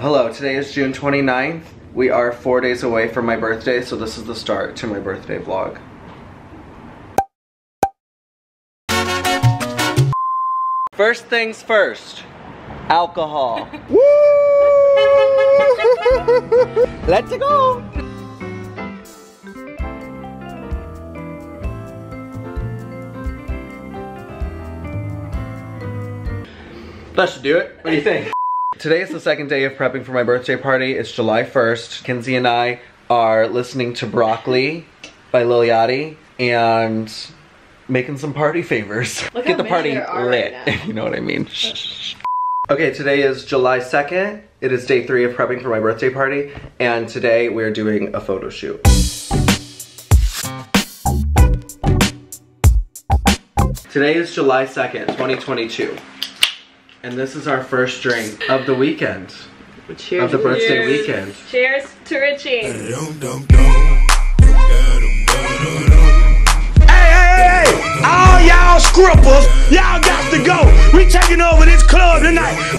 Hello, today is June 29th. We are four days away from my birthday, so this is the start to my birthday vlog. First things first, alcohol. Woo! Let's go! That should do it. What do you think? Today is the second day of prepping for my birthday party. It's July 1st. Kinsey and I are listening to Broccoli by Lil Yachty and making some party favors. Look Get the party many there are lit, right if you know what I mean. Okay, today is July 2nd. It is day three of prepping for my birthday party, and today we're doing a photo shoot. Today is July 2nd, 2022. And this is our first drink of the weekend, Cheers. of the birthday weekend. Cheers to Richie. Hey, hey, hey, hey! All y'all scrippers, y'all got to go. We taking over this club tonight.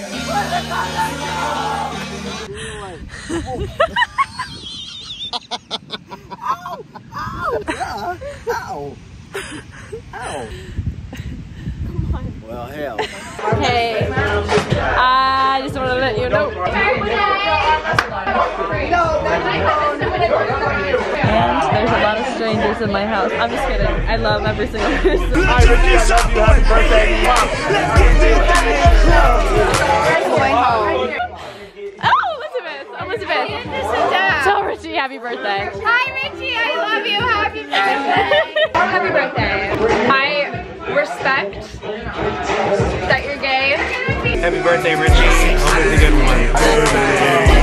Hey, I just want to let you know. And there's a lot of strangers in my house. I'm just kidding. I love every single person. Let's turn this up, boy. Let's get this thing Oh, Elizabeth! Elizabeth! Tell Richie happy birthday. Hi Richie, I love you. Happy birthday. Happy birthday. I respect that you're gay. Happy birthday, Richie. Hope it's a good one.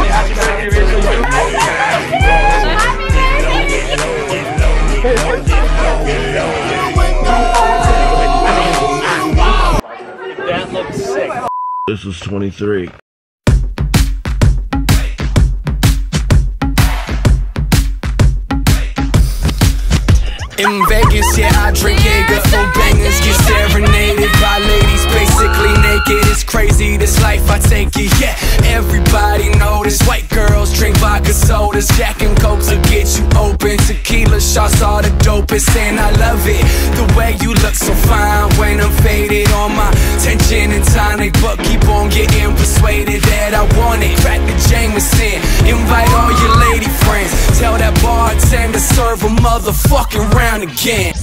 Happy birthday, Richie. That looks sick. This is 23. In Vegas, yeah, I drink Jaeger for bangers. Get serenaded by ladies, basically naked. It's crazy, this life I take it, yeah. Everybody know this. White girls drink vodka sodas. Jack and Cokes will get you open. Tequila shots are the dopest, and I love it. The way you look so fine when I'm faded on my tension and tonic. But keep on getting persuaded that I want it. Crack the Jameson, a motherfucking round again.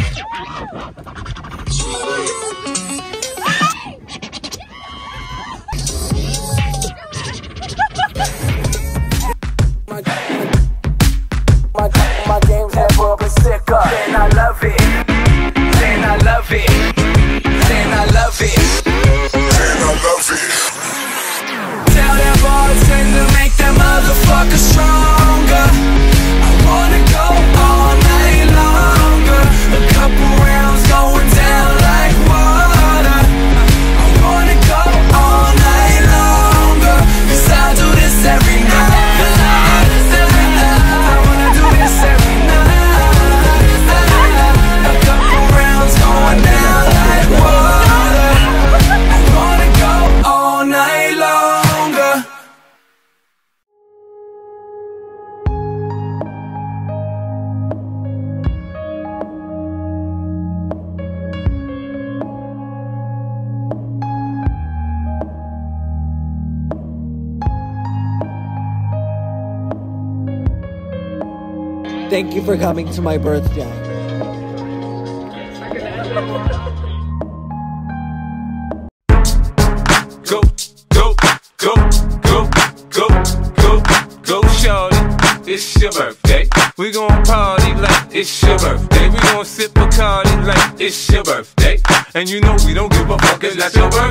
Thank you for coming to my birthday. Go, go, go, go, go, go, go, shorty. It's your birthday. We gon' party like it's your birthday. We gon' sip Bacardi like it's your birthday. And you know we don't give a fuck, it's not your birthday.